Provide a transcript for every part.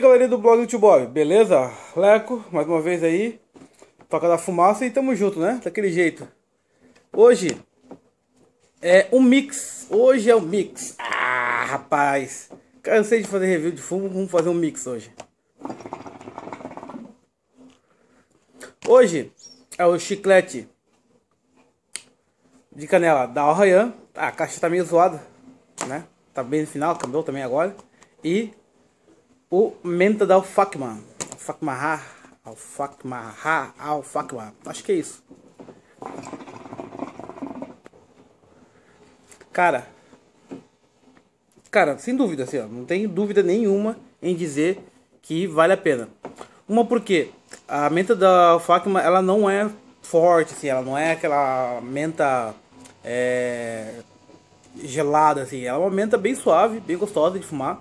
galerinha do blog do Tio Bob, beleza? Leco, mais uma vez aí. Toca da fumaça e tamo junto, né? Daquele jeito. Hoje é um mix. Hoje é um mix. Ah, rapaz. Cansei de fazer review de fumo, vamos fazer um mix hoje. Hoje é o chiclete de canela da Arrayan. Ah, a caixa tá meio zoada, né? Tá bem no final, cambiou também agora. E o menta da Alfacma. Alfacma, Alfacma, Alfacma. Acho que é isso. Cara, cara, sem dúvida, assim, ó, não tem dúvida nenhuma em dizer que vale a pena. Uma porque a menta da Facma ela não é forte, assim, ela não é aquela menta é, gelada, assim, ela é uma menta bem suave, bem gostosa de fumar,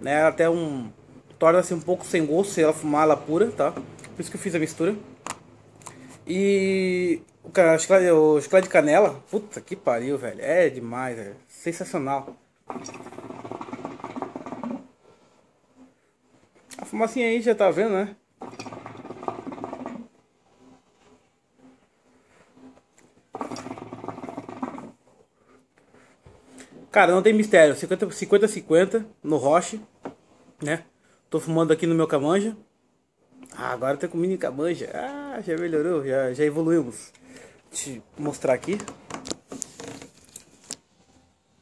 né? Até um torna-se um pouco sem gosto se ela fumar ela pura, tá? Por isso que eu fiz a mistura. E o chiclete, de canela, puta que pariu, velho, é demais, é sensacional. A fumacinha aí já tá vendo, né? Cara, não tem mistério. 50-50 no Roche, né? Tô fumando aqui no meu Camanja. Ah, agora tô com mini Camanja. Ah, já melhorou, já, já evoluímos. Eu mostrar aqui.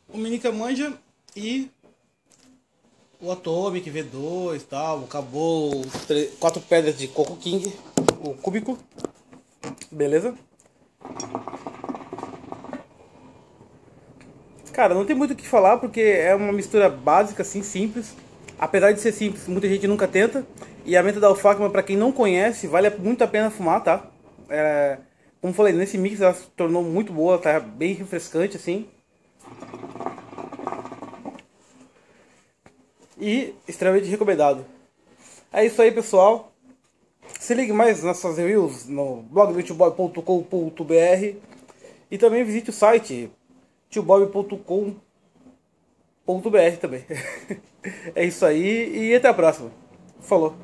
O mini Camanja e o Atomic V2 tal. Acabou quatro pedras de Coco King, o cúbico. Beleza? Cara, não tem muito o que falar porque é uma mistura básica, assim, simples. Apesar de ser simples, muita gente nunca tenta. E a menta da alfacma, para quem não conhece, vale muito a pena fumar, tá? É, como falei, nesse mix ela se tornou muito boa, tá bem refrescante, assim. E extremamente recomendado. É isso aí, pessoal. Se ligue mais nas nossas reviews no blog e também visite o site tiobob.com.br também. é isso aí e até a próxima. Falou.